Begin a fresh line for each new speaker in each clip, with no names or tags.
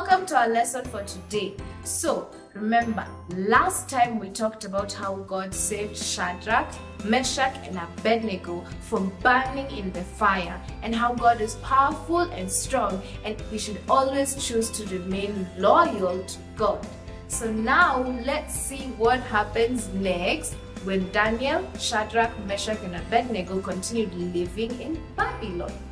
welcome to our lesson for today. So, remember, last time we talked about how God saved Shadrach, Meshach, and Abednego from burning in the fire, and how God is powerful and strong, and we should always choose to remain loyal to God. So, now let's see what happens next when Daniel, Shadrach, Meshach, and Abednego continued living in Babylon.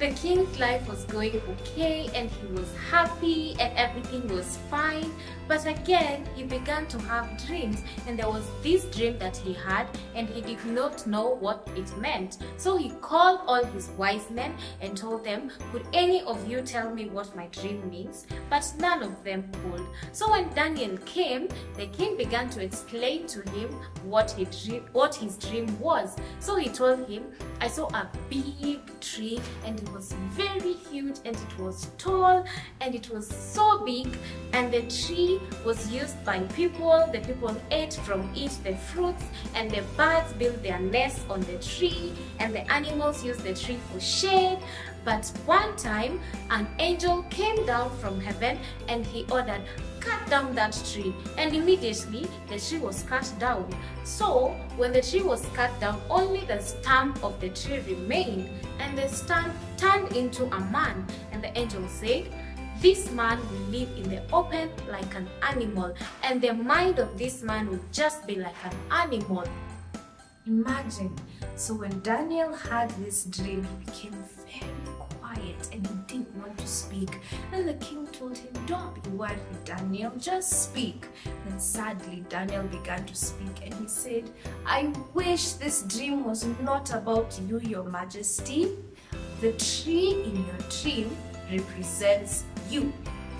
The king's life was going okay and he was happy and everything was fine. But again, he began to have dreams and there was this dream that he had and he did not know what it meant. So he called all his wise men and told them, could any of you tell me what my dream means? But none of them could. So when Daniel came, the king began to explain to him what, he dream, what his dream was. So he told him, I saw a big tree and it was very huge and it was tall and it was so big. And the tree was used by people. The people ate from it the fruits and the birds built their nests on the tree. And the animals used the tree for shade but one time an angel came down from heaven and he ordered cut down that tree. And immediately the tree was cut down. So when the tree was cut down only the stump of the tree remained and the stump turned into a man. And the angel said this man will live in the open like an animal and the mind of this man will just be like an animal.
Imagine. So when Daniel had this dream, he became very quiet and he didn't want to speak. And the king told him, Don't be worried, Daniel, just speak. Then sadly, Daniel began to speak and he said, I wish this dream was not about you, your majesty. The tree in your dream represents you.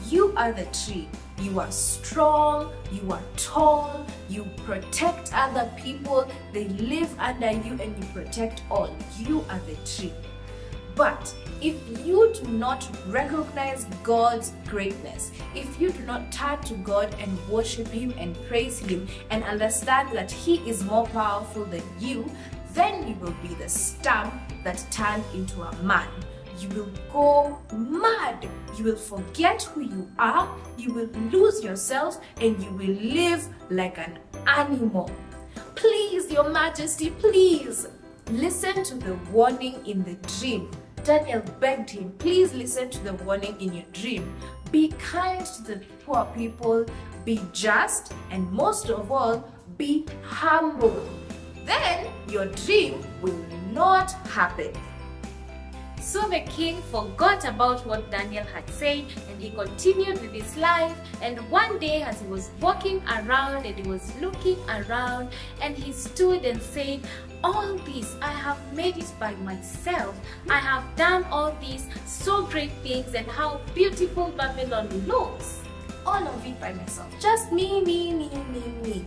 You are the tree. You are strong, you are tall, you protect other people, they live under you and you protect all. You are the tree. But if you do not recognize God's greatness, if you do not turn to God and worship Him and praise Him and understand that He is more powerful than you, then you will be the stump that turned into a man you will go mad. You will forget who you are, you will lose yourself, and you will live like an animal. Please, Your Majesty, please listen to the warning in the dream. Daniel begged him, please listen to the warning in your dream. Be kind to the poor people, be just, and most of all, be humble. Then your dream will not happen.
So the king forgot about what Daniel had said and he continued with his life. And one day, as he was walking around and he was looking around, and he stood and said, All this I have made it by myself. I have done all these so great things, and how beautiful Babylon looks.
All of it by myself. Just me, me, me, me, me.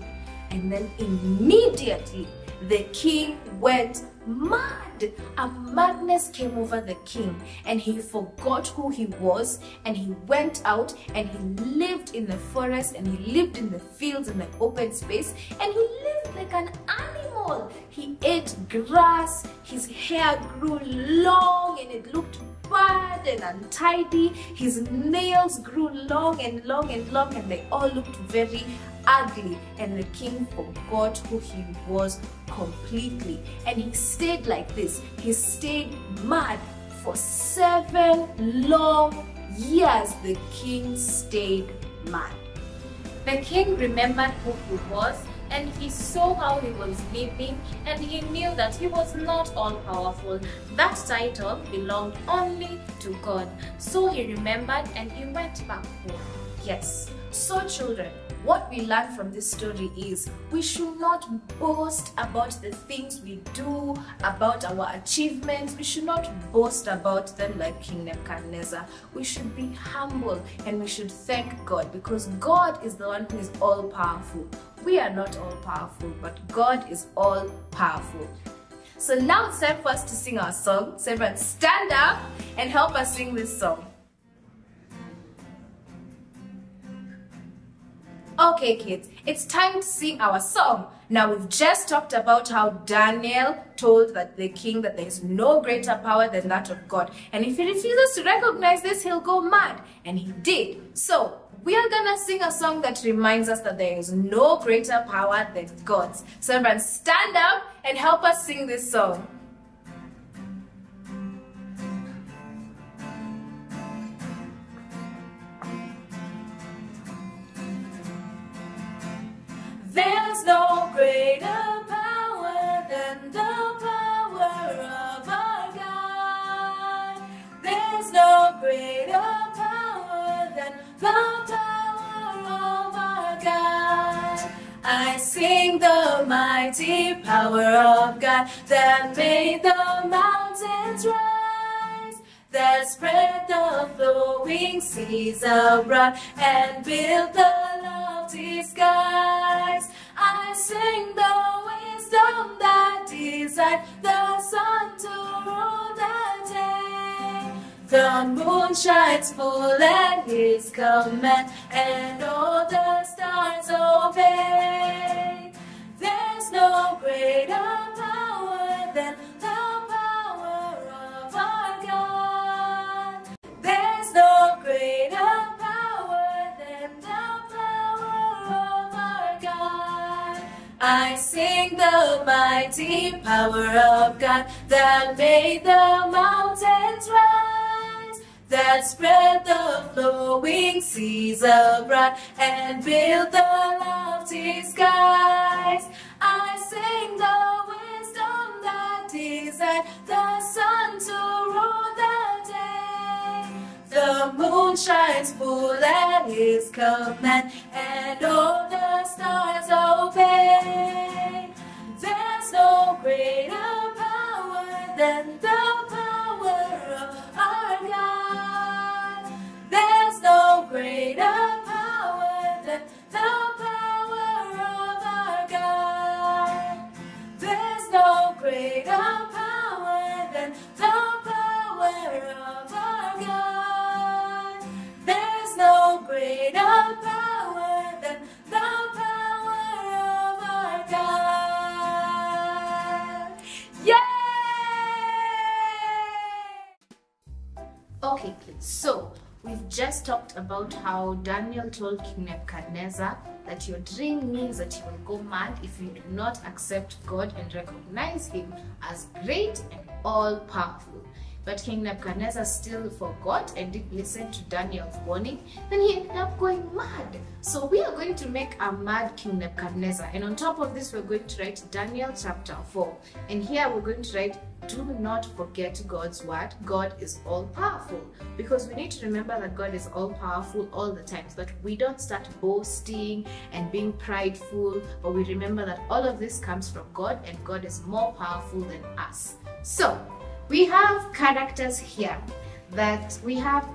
And then immediately the king went mad. A madness came over the king and he forgot who he was and he went out and he lived in the forest and he lived in the fields in the open space and he lived like an animal. He ate grass, his hair grew long and it looked bad and untidy. His nails grew long and long and long and they all looked very ugly. And the king forgot who he was completely. And he stayed like this. He stayed mad for seven long years. The king stayed mad.
The king remembered who he was and he saw how he was living and he knew that he was not all powerful. That title belonged only to God. So he remembered and he went back home.
Yes. So children, what we learn from this story is we should not boast about the things we do, about our achievements. We should not boast about them like King Nebuchadnezzar. We should be humble and we should thank God because God is the one who is all powerful. We are not all powerful, but God is all powerful. So now it's time for us to sing our song. So everyone stand up and help us sing this song. Okay, kids, it's time to sing our song. Now, we've just talked about how Daniel told that the king that there is no greater power than that of God. And if he refuses to recognize this, he'll go mad. And he did. So, we are gonna sing a song that reminds us that there is no greater power than God's. So, everyone, stand up and help us sing this song. There's no greater power than the power of our God. There's no greater power than the sing the mighty power of God that made the mountains rise, that spread the flowing seas abroad and built the lofty skies. I sing the wisdom that designed the sun to rule the day. The moon shines full at his command, and all the stars obey. There's no greater power than the power of our God. There's no greater power than the power of our God. I sing the mighty power of God that made the mountains rise, that spread the flowing seas abroad and built the lofty skies. I sing the wisdom that designed the sun to rule the day. The moon shines full at his command, and all the stars obey. There's no greater power than
Okay, kids, so we've just talked about how Daniel told King Nebuchadnezzar that your dream means that you will go mad if you do not accept God and recognize Him as great and all powerful. But King Nebuchadnezzar still forgot and didn't listen to Daniel's warning. Then he ended up going mad. So we are going to make a mad King Nebuchadnezzar. And on top of this, we're going to write Daniel chapter 4. And here we're going to write, Do not forget God's word. God is all powerful. Because we need to remember that God is all powerful all the times, that we don't start boasting and being prideful. But we remember that all of this comes from God and God is more powerful than us. So, we have characters here that we have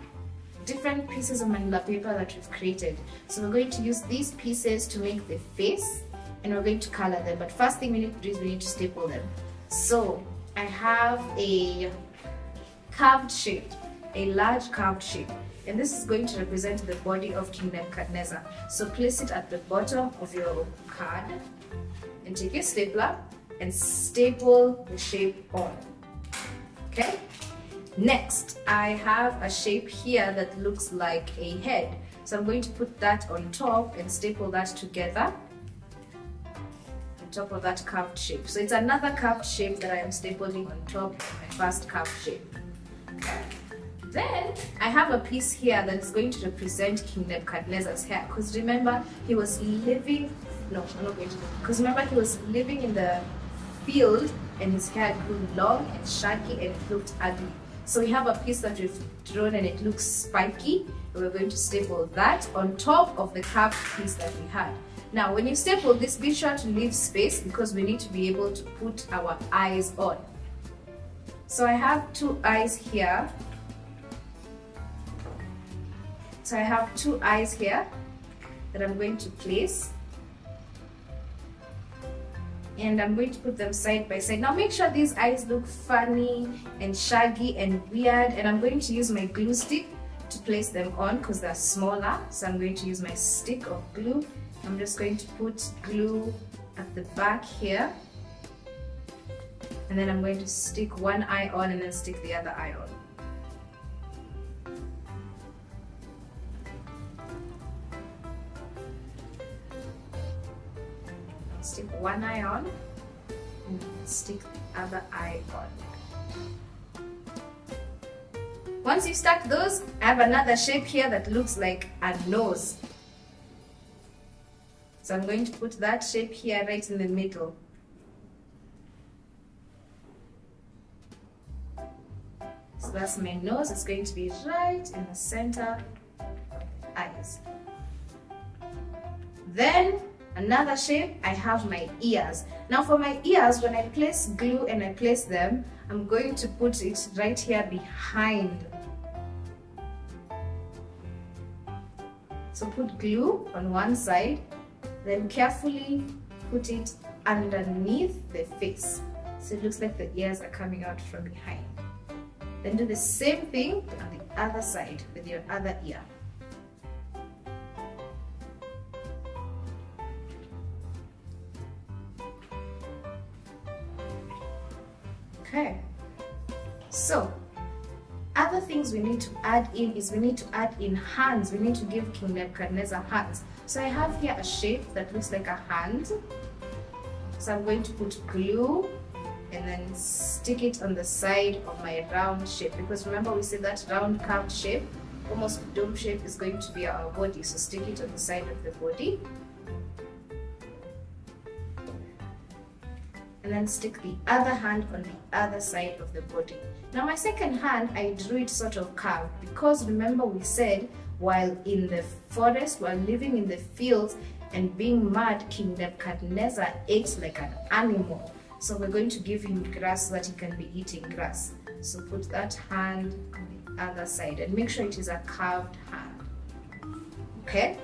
different pieces of manila paper that we've created. So we're going to use these pieces to make the face and we're going to color them. But first thing we need to do is we need to staple them. So I have a curved shape, a large curved shape. And this is going to represent the body of King Nebuchadnezzar. So place it at the bottom of your card and take your stapler and staple the shape on. Okay? Next, I have a shape here that looks like a head. So I'm going to put that on top and staple that together top of that curved shape. So it's another curved shape that I am stapling on top of my first curved shape. Then I have a piece here that is going to represent King Nebuchadnezzar's hair. Because remember, he was living, no, I'm not going to, because remember he was living in the field and his hair grew long and shaggy and it looked ugly. So we have a piece that we've drawn and it looks spiky. We're going to staple that on top of the curved piece that we had. Now, when you staple this, be sure to leave space because we need to be able to put our eyes on. So I have two eyes here. So I have two eyes here that I'm going to place and I'm going to put them side by side. Now make sure these eyes look funny and shaggy and weird and I'm going to use my glue stick to place them on because they're smaller. So I'm going to use my stick of glue
I'm just going to put glue at the back here and then I'm going to stick one eye on and then stick the other eye on. Stick one eye on and stick the other eye on. Once you've stuck those, I have another shape here that looks like a nose. So I'm going to put that shape here right in the middle. So that's my nose, it's going to be right in the center eyes. Then another shape, I have my ears. Now for my ears, when I place glue and I place them, I'm going to put it right here behind. So put glue on one side, then carefully put it underneath the face. So it looks like the ears are coming out from behind. Then do the same thing on the other side with your other ear. Okay, so other things we need to add in is we need to add in hands. We need to give King Nebuchadnezzar hands. So I have here a shape that looks like a hand. So I'm going to put glue and then stick it on the side of my round shape. Because remember we said that round curved shape almost dome shape is going to be our body. So stick it on the side of the body. And then stick the other hand on the other side of the body. Now my second hand I drew it sort of curved because remember we said while in the forest while living in the fields and being mad King Nebuchadnezzar ate like an animal so we're going to give him grass so that he can be eating grass. So put that hand on the other side and make sure it is a curved hand. Okay?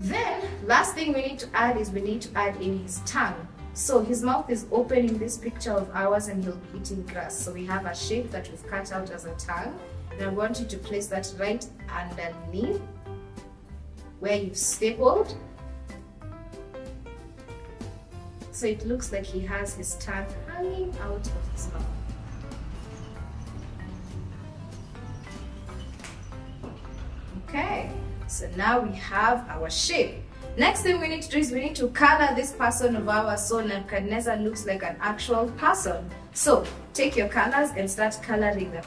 Then, last thing we need to add is we need to add in his tongue. So his mouth is open in this picture of ours and he'll be eating grass. So we have a shape that we've cut out as a tongue. And I want you to place that right underneath where you've stapled so it looks like he has his tongue hanging out of his mouth. Okay, so now we have our shape. Next thing we need to do is we need to color this person of ours so Nebuchadnezzar looks like an actual person. So take your colors and start coloring them.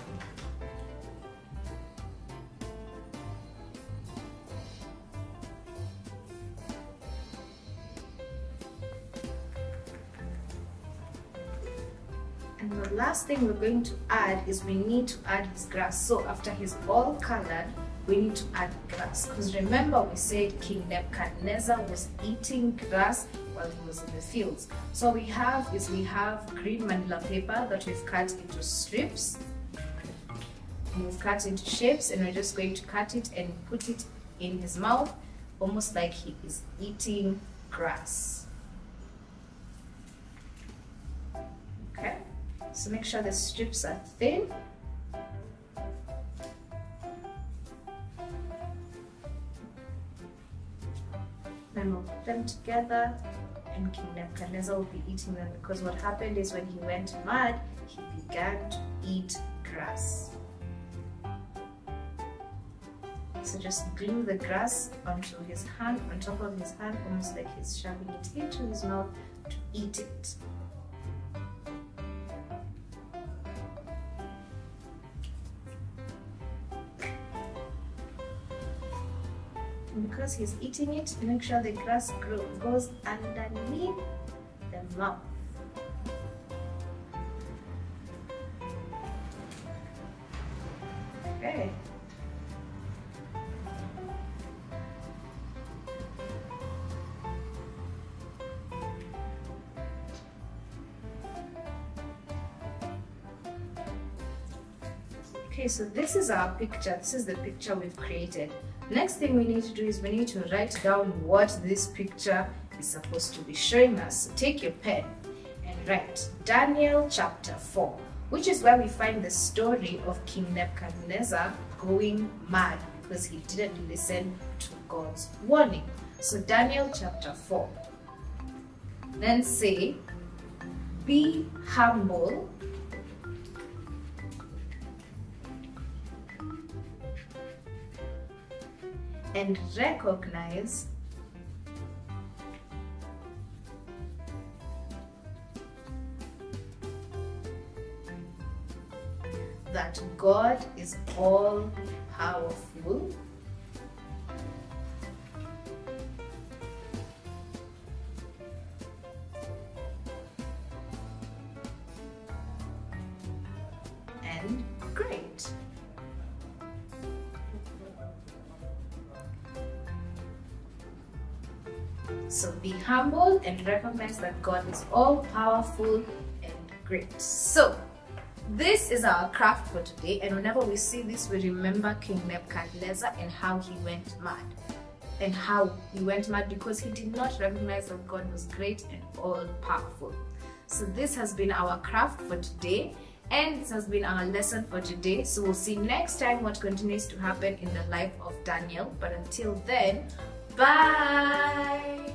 Last thing we're going to add is we need to add his grass. So after he's all colored, we need to add grass. Because remember we said King Nebuchadnezzar was eating grass while he was in the fields. So we have is we have green manila paper that we've cut into strips. And we've cut into shapes and we're just going to cut it and put it in his mouth almost like he is eating grass. So make sure the strips are thin. Then we'll put them together and King Nebuchadnezzar will be eating them because what happened is when he went mad, he began to eat grass. So just glue the grass onto his hand, on top of his hand, almost like he's shoving it into his mouth to eat it. Because he's eating it, make sure the grass grow, goes underneath the mouth. Okay. Okay, so this is our picture. This is the picture we've created. Next thing we need to do is we need to write down what this picture is supposed to be showing us. So take your pen and write Daniel chapter 4, which is where we find the story of King Nebuchadnezzar going mad because he didn't listen to God's warning. So Daniel chapter 4. Then say, Be humble and recognize that God is all powerful and recognize that God is all powerful and great. So this is our craft for today, and whenever we see this, we remember King Nebuchadnezzar and how he went mad. And how he went mad because he did not recognize that God was great and all powerful. So, this has been our craft for today, and this has been our lesson for today. So, we'll see next time what continues to happen in the life of Daniel. But until then, bye.